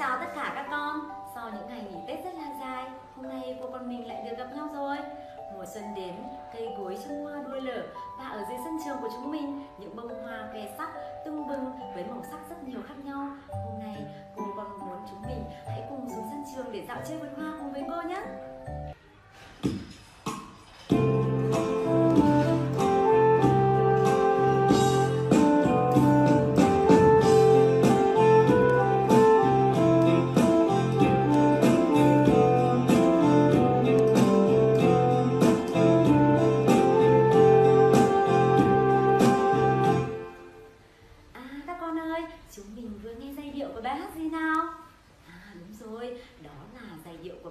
chào tất cả các con. Sau những ngày nghỉ Tết rất là dài Hôm nay cô con mình lại được gặp nhau rồi. Mùa xuân đến, cây gối trong hoa đua lở Và ở dưới sân trường của chúng mình Những bông hoa khoe sắc, tưng bừng Với màu sắc rất nhiều khác nhau. Hôm nay cô con muốn chúng mình Hãy cùng xuống sân trường để dạo chơi vườn hoa cùng với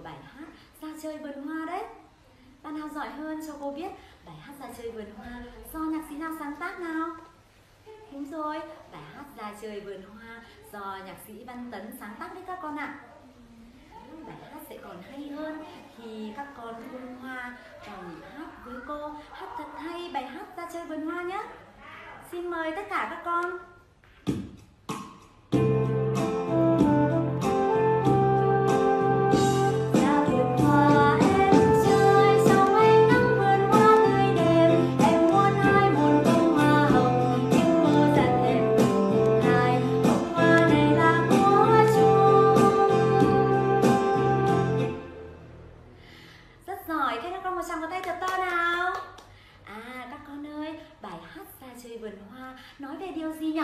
bài hát Ra chơi vườn hoa đấy. Bạn nào giỏi hơn cho cô biết bài hát Ra chơi vườn hoa do nhạc sĩ nào sáng tác nào? Đúng rồi, bài hát Ra chơi vườn hoa do nhạc sĩ Văn Tấn sáng tác đấy các con ạ. Bài hát sẽ còn hay hơn khi các con vườn hoa còn hát với cô. Hát thật hay bài hát Ra chơi vườn hoa nhé. Xin mời tất cả các con. Hỏi giỏi, các con một tràng vào tay thật to nào À các con ơi, bài hát ra chơi vườn hoa nói về điều gì nhỉ?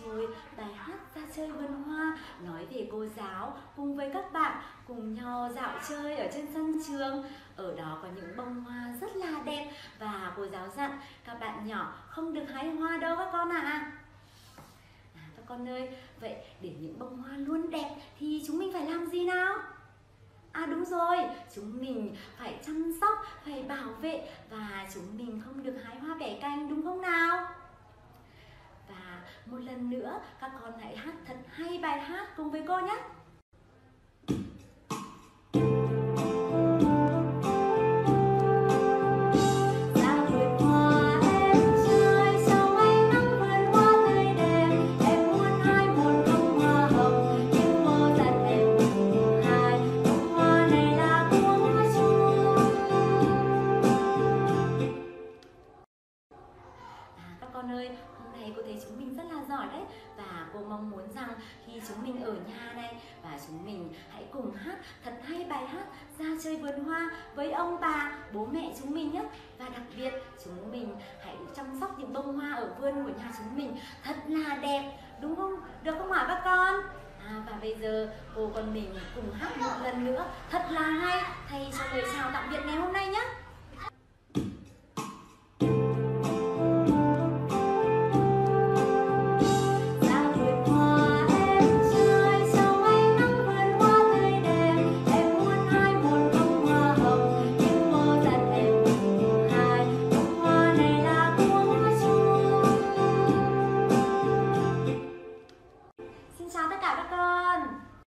Rồi, bài hát ra chơi vườn hoa nói về cô giáo cùng với các bạn cùng nhau dạo chơi ở trên sân trường. Ở đó có những bông hoa rất là đẹp và cô giáo dặn các bạn nhỏ không được hái hoa đâu các con ạ. À. À, các con ơi, vậy để những bông hoa luôn đẹp thì chúng mình phải làm gì? À đúng rồi, chúng mình phải chăm sóc, phải bảo vệ và chúng mình không được hái hoa bẻ cành đúng không nào? Và một lần nữa các con hãy hát thật hay bài hát cùng với cô nhé. Con ơi, hôm nay cô thấy chúng mình rất là giỏi đấy Và cô mong muốn rằng khi chúng mình ở nhà này Và chúng mình hãy cùng hát thật hay bài hát Ra chơi vườn hoa với ông bà, bố mẹ chúng mình nhé Và đặc biệt chúng mình hãy chăm sóc những bông hoa ở vườn của nhà chúng mình Thật là đẹp, đúng không? Được không hả các con? À, và bây giờ cô con mình cùng hát một lần nữa thật là hay thay cho lời chào tạm biệt ngày hôm nay nhé